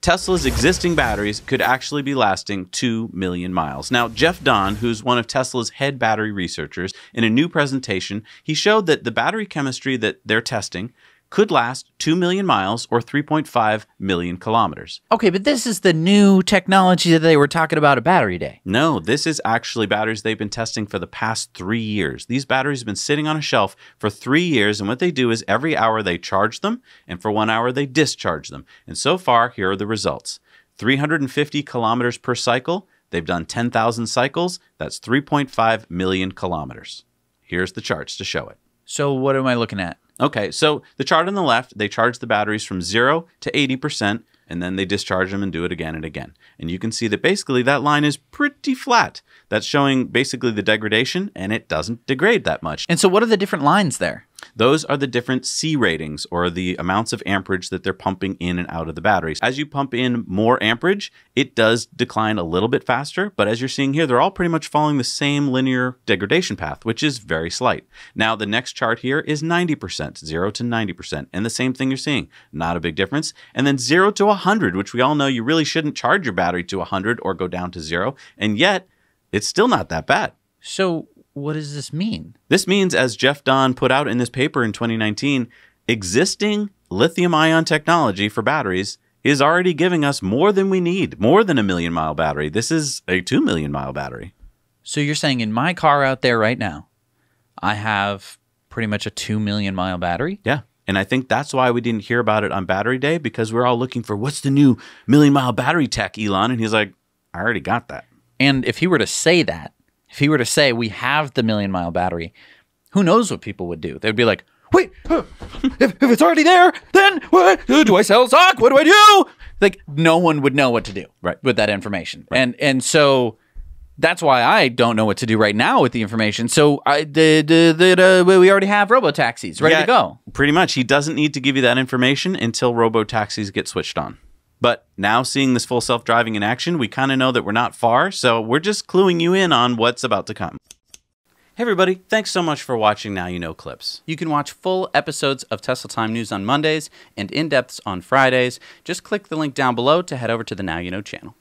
Tesla's existing batteries could actually be lasting 2 million miles. Now, Jeff Dahn, who's one of Tesla's head battery researchers, in a new presentation, he showed that the battery chemistry that they're testing could last 2 million miles or 3.5 million kilometers. Okay, but this is the new technology that they were talking about at Battery Day. No, this is actually batteries they've been testing for the past three years. These batteries have been sitting on a shelf for three years, and what they do is every hour they charge them, and for one hour they discharge them. And so far, here are the results 350 kilometers per cycle. They've done 10,000 cycles. That's 3.5 million kilometers. Here's the charts to show it. So what am I looking at? Okay, so the chart on the left, they charge the batteries from 0 to 80%, and then they discharge them and do it again and again. And you can see that basically that line is pretty flat. That's showing basically the degradation, and it doesn't degrade that much. And so what are the different lines there? Those are the different C ratings or the amounts of amperage that they're pumping in and out of the batteries. As you pump in more amperage, it does decline a little bit faster, but as you're seeing here, they're all pretty much following the same linear degradation path, which is very slight. Now, the next chart here is 90%, 0 to 90%, and the same thing you're seeing, not a big difference. And then 0 to 100, which we all know you really shouldn't charge your battery to 100 or go down to 0, and yet it's still not that bad. So what does this mean? This means, as Jeff Dahn put out in this paper in 2019, existing lithium ion technology for batteries is already giving us more than we need, more than a million mile battery. This is a 2 million mile battery. So you're saying in my car out there right now, I have pretty much a 2 million mile battery? Yeah. And I think that's why we didn't hear about it on Battery Day because we're all looking for what's the new million mile battery tech, Elon. And he's like, I already got that. And if he were to say that, if he were to say we have the million mile battery, who knows what people would do? They'd be like, wait, if, if it's already there, then what uh, do I sell stock? What do I do? Like no one would know what to do Right. with that information. And and so that's why I don't know what to do right now with the information. So I the, the, the, the uh, we already have robo taxis ready Yeah, to go. Pretty much. He doesn't need to give you that information until robo taxis get switched on. But now seeing this full self driving in action, we kind of know that we're not far. So we're just cluing you in on what's about to come. Hey, everybody. Thanks so much for watching Now You Know Clips. You can watch full episodes of Tesla Time News on Mondays and in depths on Fridays. Just click the link down below to head over to the Now You Know channel.